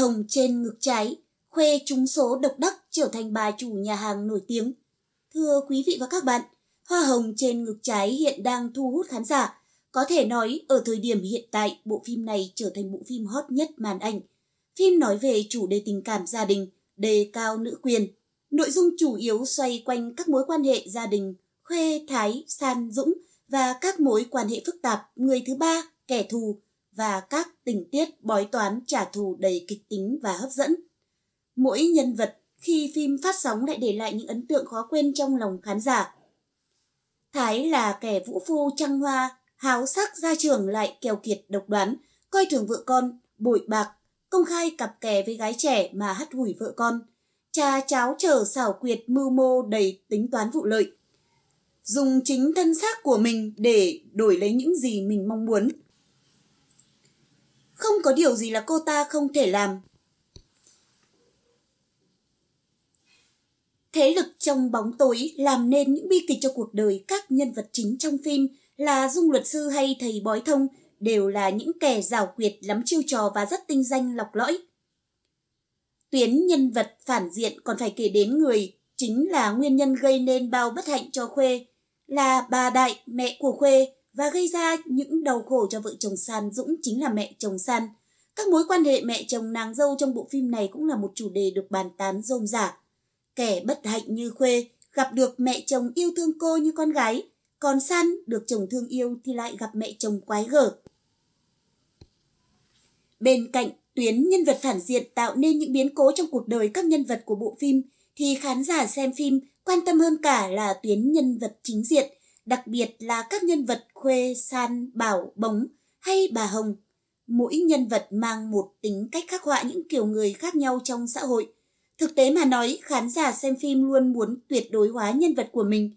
hồng trên ngực trái, khoe trúng số độc đắc trở thành bà chủ nhà hàng nổi tiếng. Thưa quý vị và các bạn, Hoa hồng trên ngực trái hiện đang thu hút khán giả. Có thể nói ở thời điểm hiện tại, bộ phim này trở thành bộ phim hot nhất màn ảnh. Phim nói về chủ đề tình cảm gia đình, đề cao nữ quyền. Nội dung chủ yếu xoay quanh các mối quan hệ gia đình, Khuê, Thái, San, Dũng và các mối quan hệ phức tạp, người thứ ba, kẻ thù và các tình tiết bói toán trả thù đầy kịch tính và hấp dẫn. Mỗi nhân vật khi phim phát sóng lại để lại những ấn tượng khó quên trong lòng khán giả. Thái là kẻ vũ phu trăng hoa, háo sắc ra trường lại kèo kiệt độc đoán, coi thường vợ con, bội bạc, công khai cặp kè với gái trẻ mà hắt hủi vợ con. Cha cháo trở xảo quyệt mưu mô đầy tính toán vụ lợi. Dùng chính thân xác của mình để đổi lấy những gì mình mong muốn. Không có điều gì là cô ta không thể làm. Thế lực trong bóng tối làm nên những bi kịch cho cuộc đời các nhân vật chính trong phim là Dung luật sư hay thầy bói thông đều là những kẻ rào quyệt lắm chiêu trò và rất tinh danh lọc lõi. Tuyến nhân vật phản diện còn phải kể đến người chính là nguyên nhân gây nên bao bất hạnh cho Khuê, là bà Đại, mẹ của Khuê và gây ra những đau khổ cho vợ chồng San Dũng chính là mẹ chồng San. Các mối quan hệ mẹ chồng nàng dâu trong bộ phim này cũng là một chủ đề được bàn tán rôm rả. Kẻ bất hạnh như Khuê gặp được mẹ chồng yêu thương cô như con gái, còn San được chồng thương yêu thì lại gặp mẹ chồng quái gở. Bên cạnh tuyến nhân vật phản diện tạo nên những biến cố trong cuộc đời các nhân vật của bộ phim, thì khán giả xem phim quan tâm hơn cả là tuyến nhân vật chính diện, đặc biệt là các nhân vật Khuê, San, Bảo, Bống hay bà Hồng. Mỗi nhân vật mang một tính cách khắc họa những kiểu người khác nhau trong xã hội – Thực tế mà nói, khán giả xem phim luôn muốn tuyệt đối hóa nhân vật của mình.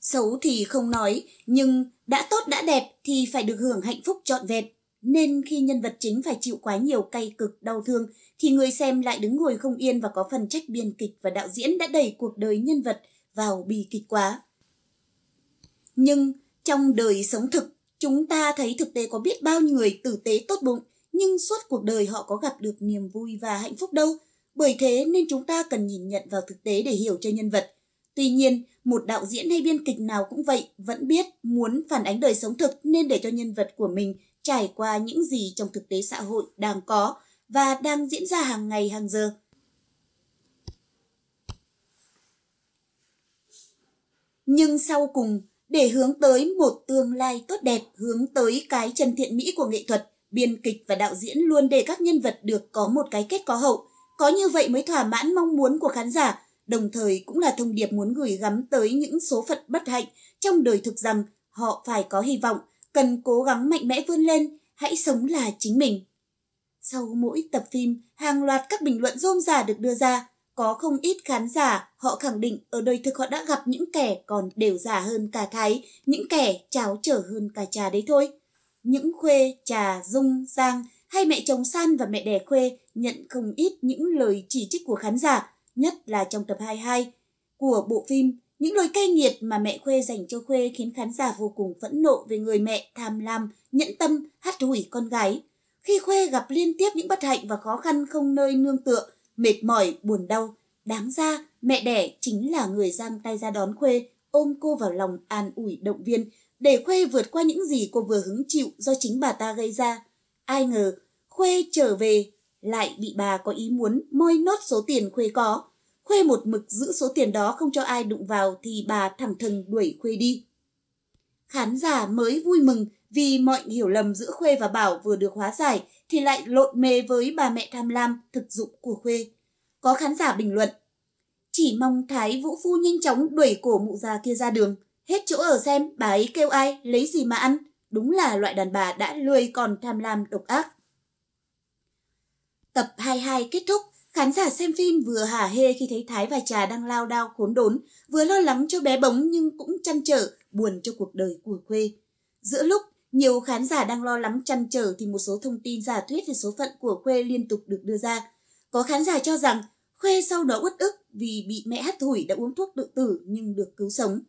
Xấu thì không nói, nhưng đã tốt đã đẹp thì phải được hưởng hạnh phúc trọn vẹn. Nên khi nhân vật chính phải chịu quá nhiều cay cực đau thương thì người xem lại đứng ngồi không yên và có phần trách biên kịch và đạo diễn đã đẩy cuộc đời nhân vật vào bi kịch quá. Nhưng trong đời sống thực, chúng ta thấy thực tế có biết bao người tử tế tốt bụng, nhưng suốt cuộc đời họ có gặp được niềm vui và hạnh phúc đâu. Bởi thế nên chúng ta cần nhìn nhận vào thực tế để hiểu cho nhân vật. Tuy nhiên, một đạo diễn hay biên kịch nào cũng vậy, vẫn biết muốn phản ánh đời sống thực nên để cho nhân vật của mình trải qua những gì trong thực tế xã hội đang có và đang diễn ra hàng ngày hàng giờ. Nhưng sau cùng, để hướng tới một tương lai tốt đẹp, hướng tới cái chân thiện mỹ của nghệ thuật, biên kịch và đạo diễn luôn để các nhân vật được có một cái kết có hậu, có như vậy mới thỏa mãn mong muốn của khán giả, đồng thời cũng là thông điệp muốn gửi gắm tới những số phận bất hạnh trong đời thực rằng họ phải có hy vọng, cần cố gắng mạnh mẽ vươn lên, hãy sống là chính mình. Sau mỗi tập phim, hàng loạt các bình luận rôm rả được đưa ra, có không ít khán giả họ khẳng định ở đời thực họ đã gặp những kẻ còn đều già hơn cả Thái, những kẻ cháo trở hơn cả trà đấy thôi. Những khuê, trà, dung, giang hay mẹ chồng San và mẹ đẻ Khuê nhận không ít những lời chỉ trích của khán giả, nhất là trong tập 22 của bộ phim. Những lời cay nghiệt mà mẹ Khuê dành cho Khuê khiến khán giả vô cùng phẫn nộ về người mẹ tham lam, nhẫn tâm, hắt hủi con gái. Khi Khuê gặp liên tiếp những bất hạnh và khó khăn không nơi nương tựa, mệt mỏi, buồn đau, đáng ra mẹ đẻ chính là người giang tay ra đón Khuê, ôm cô vào lòng an ủi động viên, để Khuê vượt qua những gì cô vừa hứng chịu do chính bà ta gây ra. Ai ngờ, Khuê trở về, lại bị bà có ý muốn moi nốt số tiền Khuê có. Khuê một mực giữ số tiền đó không cho ai đụng vào thì bà thẳng thừng đuổi Khuê đi. Khán giả mới vui mừng vì mọi hiểu lầm giữa Khuê và Bảo vừa được hóa giải thì lại lộn mê với bà mẹ tham lam thực dụng của Khuê. Có khán giả bình luận, chỉ mong Thái Vũ Phu nhanh chóng đuổi cổ mụ già kia ra đường. Hết chỗ ở xem bà ấy kêu ai, lấy gì mà ăn. Đúng là loại đàn bà đã lười còn tham lam độc ác. Tập 22 kết thúc, khán giả xem phim vừa hả hê khi thấy Thái và Trà đang lao đao khốn đốn, vừa lo lắng cho bé bóng nhưng cũng chăn trở, buồn cho cuộc đời của Khuê. Giữa lúc nhiều khán giả đang lo lắng chăn trở thì một số thông tin giả thuyết về số phận của Khuê liên tục được đưa ra. Có khán giả cho rằng Khuê sau đó uất ức vì bị mẹ hắt thủi đã uống thuốc tự tử nhưng được cứu sống.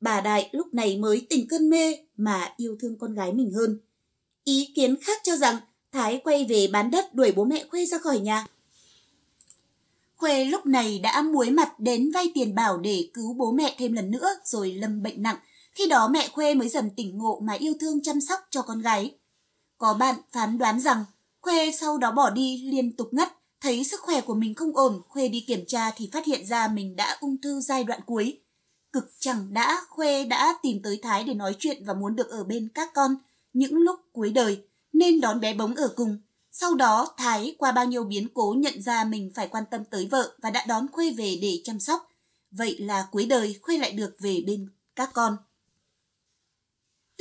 Bà Đại lúc này mới tỉnh cơn mê mà yêu thương con gái mình hơn. Ý kiến khác cho rằng Thái quay về bán đất đuổi bố mẹ Khuê ra khỏi nhà. Khuê lúc này đã muối mặt đến vay tiền bảo để cứu bố mẹ thêm lần nữa rồi lâm bệnh nặng. Khi đó mẹ Khuê mới dần tỉnh ngộ mà yêu thương chăm sóc cho con gái. Có bạn phán đoán rằng Khuê sau đó bỏ đi liên tục ngất, thấy sức khỏe của mình không ổn, Khuê đi kiểm tra thì phát hiện ra mình đã ung thư giai đoạn cuối. Cực chẳng đã, Khuê đã tìm tới Thái để nói chuyện và muốn được ở bên các con những lúc cuối đời, nên đón bé bóng ở cùng. Sau đó, Thái qua bao nhiêu biến cố nhận ra mình phải quan tâm tới vợ và đã đón Khuê về để chăm sóc. Vậy là cuối đời Khuê lại được về bên các con.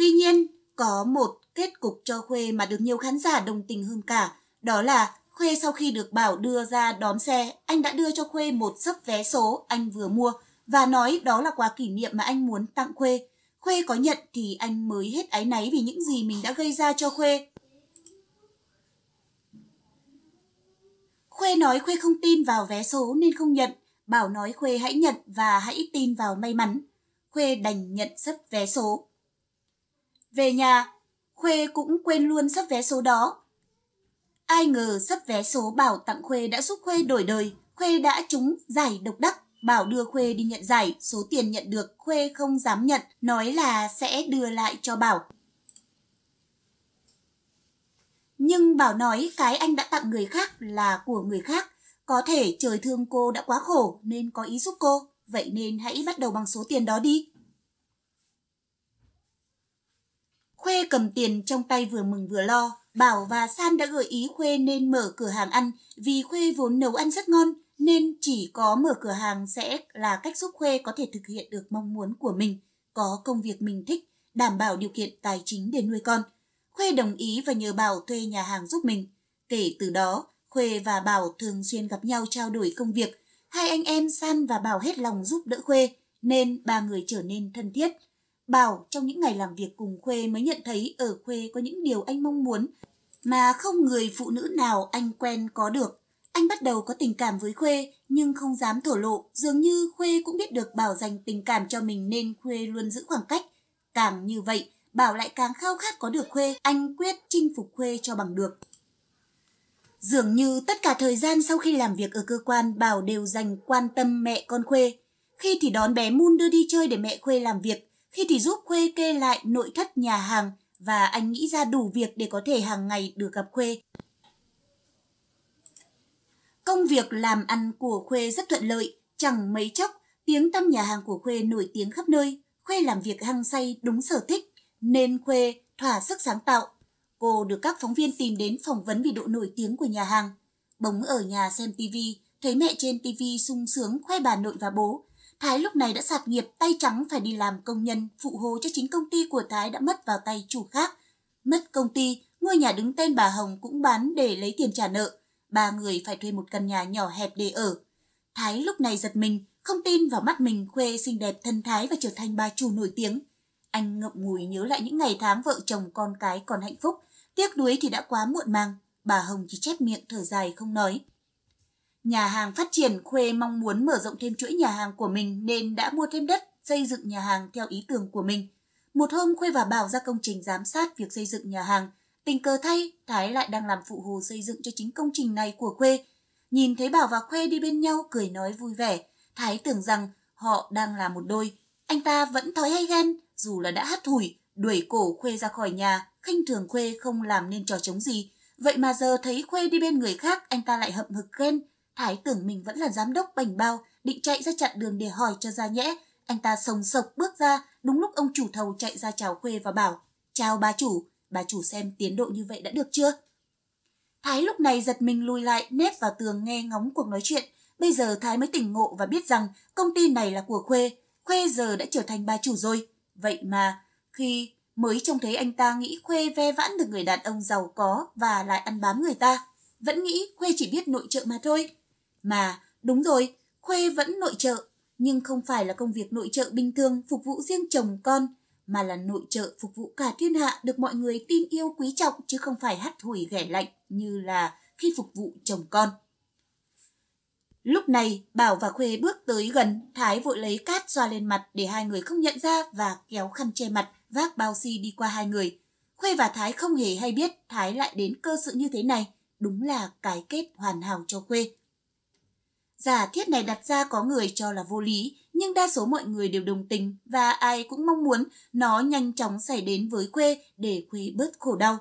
Tuy nhiên, có một kết cục cho Khuê mà được nhiều khán giả đồng tình hơn cả. Đó là Khuê sau khi được Bảo đưa ra đón xe, anh đã đưa cho Khuê một sấp vé số anh vừa mua và nói đó là quà kỷ niệm mà anh muốn tặng Khuê. Khuê có nhận thì anh mới hết áy náy vì những gì mình đã gây ra cho Khuê. Khuê nói Khuê không tin vào vé số nên không nhận. Bảo nói Khuê hãy nhận và hãy tin vào may mắn. Khuê đành nhận sấp vé số. Về nhà, Khuê cũng quên luôn sắp vé số đó. Ai ngờ sắp vé số Bảo tặng Khuê đã giúp Khuê đổi đời. Khuê đã trúng giải độc đắc. Bảo đưa Khuê đi nhận giải, số tiền nhận được Khuê không dám nhận, nói là sẽ đưa lại cho Bảo. Nhưng Bảo nói cái anh đã tặng người khác là của người khác. Có thể trời thương cô đã quá khổ nên có ý giúp cô, vậy nên hãy bắt đầu bằng số tiền đó đi. Khuê cầm tiền trong tay vừa mừng vừa lo. Bảo và San đã gợi ý Khuê nên mở cửa hàng ăn vì Khuê vốn nấu ăn rất ngon nên chỉ có mở cửa hàng sẽ là cách giúp Khuê có thể thực hiện được mong muốn của mình, có công việc mình thích, đảm bảo điều kiện tài chính để nuôi con. Khuê đồng ý và nhờ Bảo thuê nhà hàng giúp mình. Kể từ đó, Khuê và Bảo thường xuyên gặp nhau trao đổi công việc. Hai anh em San và Bảo hết lòng giúp đỡ Khuê, nên ba người trở nên thân thiết. Bảo trong những ngày làm việc cùng Khuê mới nhận thấy ở Khuê có những điều anh mong muốn mà không người phụ nữ nào anh quen có được. Anh bắt đầu có tình cảm với Khuê nhưng không dám thổ lộ, dường như Khuê cũng biết được Bảo dành tình cảm cho mình nên Khuê luôn giữ khoảng cách. Càng như vậy, Bảo lại càng khao khát có được Khuê, anh quyết chinh phục Khuê cho bằng được. Dường như tất cả thời gian sau khi làm việc ở cơ quan, Bảo đều dành quan tâm mẹ con Khuê. Khi thì đón bé Moon đưa đi chơi để mẹ Khuê làm việc, khi thì giúp Khuê kê lại nội thất nhà hàng và anh nghĩ ra đủ việc để có thể hàng ngày được gặp Khuê. Công việc làm ăn của Khuê rất thuận lợi, chẳng mấy chốc tiếng tăm nhà hàng của Khuê nổi tiếng khắp nơi. Khuê làm việc hăng say đúng sở thích, nên Khuê thỏa sức sáng tạo. Cô được các phóng viên tìm đến phỏng vấn vì độ nổi tiếng của nhà hàng. Bỗng ở nhà xem tivi, thấy mẹ trên tivi sung sướng khoe bà nội và bố, Thái lúc này đã sạt nghiệp tay trắng phải đi làm công nhân phụ hồ cho chính công ty của Thái đã mất vào tay chủ khác. Mất công ty, ngôi nhà đứng tên bà Hồng cũng bán để lấy tiền trả nợ. Ba người phải thuê một căn nhà nhỏ hẹp để ở. Thái lúc này giật mình, không tin vào mắt mình khuê xinh đẹp thân thái và trở thành bà chủ nổi tiếng. Anh ngậm ngùi nhớ lại những ngày tháng vợ chồng con cái còn hạnh phúc. Tiếc nuối thì đã quá muộn màng. Bà Hồng chỉ chép miệng thở dài không nói. Nhà hàng phát triển, Khuê mong muốn mở rộng thêm chuỗi nhà hàng của mình nên đã mua thêm đất, xây dựng nhà hàng theo ý tưởng của mình. Một hôm Khuê và Bảo ra công trình giám sát việc xây dựng nhà hàng. Tình cờ thay, Thái lại đang làm phụ hồ xây dựng cho chính công trình này của Khuê. Nhìn thấy Bảo và Khuê đi bên nhau cười nói vui vẻ, Thái tưởng rằng họ đang là một đôi. Anh ta vẫn thói hay ghen, dù là đã hắt hủi, đuổi cổ Khuê ra khỏi nhà, khinh thường Khuê không làm nên trò chống gì. Vậy mà giờ thấy Khuê đi bên người khác, anh ta lại hậm hực ghen, Thái tưởng mình vẫn là giám đốc bành bao, định chạy ra chặn đường để hỏi cho ra nhẽ. Anh ta sồng sộc bước ra, đúng lúc ông chủ thầu chạy ra chào Khuê và bảo, chào bà chủ, bà chủ xem tiến độ như vậy đã được chưa? Thái lúc này giật mình lùi lại, nép vào tường nghe ngóng cuộc nói chuyện. Bây giờ Thái mới tỉnh ngộ và biết rằng công ty này là của Khuê. Khuê giờ đã trở thành bà chủ rồi. Vậy mà, khi mới trông thấy anh ta nghĩ Khuê ve vãn được người đàn ông giàu có và lại ăn bám người ta. Vẫn nghĩ Khuê chỉ biết nội trợ mà thôi. Mà, đúng rồi, Khuê vẫn nội trợ, nhưng không phải là công việc nội trợ bình thường phục vụ riêng chồng con, mà là nội trợ phục vụ cả thiên hạ được mọi người tin yêu quý trọng chứ không phải hắt hủi ghẻ lạnh như là khi phục vụ chồng con. Lúc này, Bảo và Khuê bước tới gần, Thái vội lấy cát xoa lên mặt để hai người không nhận ra và kéo khăn che mặt, vác bao xi đi qua hai người. Khuê và Thái không hề hay biết Thái lại đến cơ sự như thế này. Đúng là cái kết hoàn hảo cho Khuê. Giả thiết này đặt ra có người cho là vô lý, nhưng đa số mọi người đều đồng tình và ai cũng mong muốn nó nhanh chóng xảy đến với Khuê để Khuê bớt khổ đau.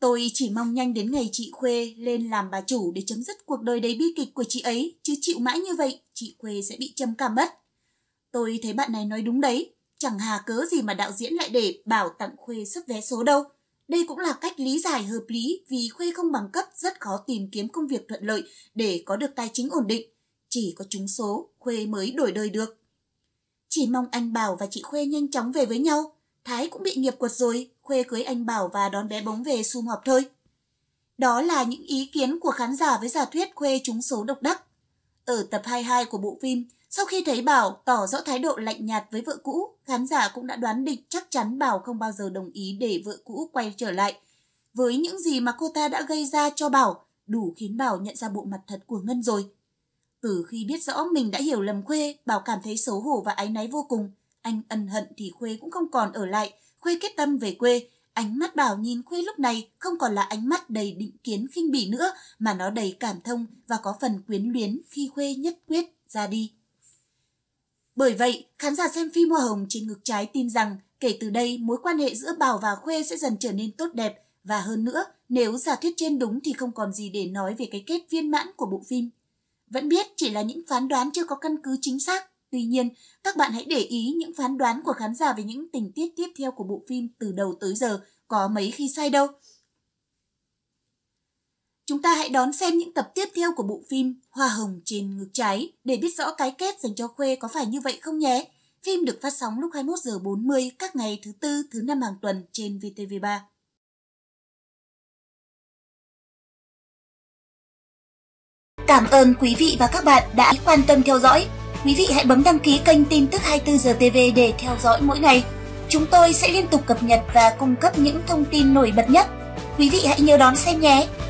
Tôi chỉ mong nhanh đến ngày chị Khuê lên làm bà chủ để chấm dứt cuộc đời đầy bi kịch của chị ấy, chứ chịu mãi như vậy, chị Khuê sẽ bị trầm cảm mất. Tôi thấy bạn này nói đúng đấy, chẳng hà cớ gì mà đạo diễn lại để bảo tặng Khuê sấp vé số đâu. Đây cũng là cách lý giải hợp lý vì Khuê không bằng cấp rất khó tìm kiếm công việc thuận lợi để có được tài chính ổn định. Chỉ có trúng số, Khuê mới đổi đời được. Chỉ mong anh Bảo và chị Khuê nhanh chóng về với nhau. Thái cũng bị nghiệp quật rồi, Khuê cưới anh Bảo và đón bé bóng về sum họp thôi. Đó là những ý kiến của khán giả với giả thuyết Khuê trúng số độc đắc. Ở tập 22 của bộ phim, sau khi thấy Bảo tỏ rõ thái độ lạnh nhạt với vợ cũ, khán giả cũng đã đoán định chắc chắn Bảo không bao giờ đồng ý để vợ cũ quay trở lại. Với những gì mà cô ta đã gây ra cho Bảo, đủ khiến Bảo nhận ra bộ mặt thật của Ngân rồi. Từ khi biết rõ mình đã hiểu lầm Khuê, Bảo cảm thấy xấu hổ và áy náy vô cùng. Anh ân hận thì Khuê cũng không còn ở lại, Khuê kết tâm về quê. Ánh mắt Bảo nhìn Khuê lúc này không còn là ánh mắt đầy định kiến khinh bỉ nữa, mà nó đầy cảm thông và có phần quyến luyến khi Khuê nhất quyết ra đi. Bởi vậy, khán giả xem phim Hoa Hồng trên ngực trái tin rằng kể từ đây mối quan hệ giữa Bảo và Khuê sẽ dần trở nên tốt đẹp và hơn nữa, nếu giả thuyết trên đúng thì không còn gì để nói về cái kết viên mãn của bộ phim. Vẫn biết chỉ là những phán đoán chưa có căn cứ chính xác, tuy nhiên, các bạn hãy để ý những phán đoán của khán giả về những tình tiết tiếp theo của bộ phim từ đầu tới giờ có mấy khi sai đâu. Chúng ta hãy đón xem những tập tiếp theo của bộ phim Hoa hồng trên ngực trái để biết rõ cái kết dành cho Khuê có phải như vậy không nhé. Phim được phát sóng lúc 21 giờ 40 các ngày thứ tư, thứ năm hàng tuần trên VTV3. Cảm ơn quý vị và các bạn đã quan tâm theo dõi. Quý vị hãy bấm đăng ký kênh tin tức 24 giờ TV để theo dõi mỗi ngày. Chúng tôi sẽ liên tục cập nhật và cung cấp những thông tin nổi bật nhất. Quý vị hãy nhớ đón xem nhé.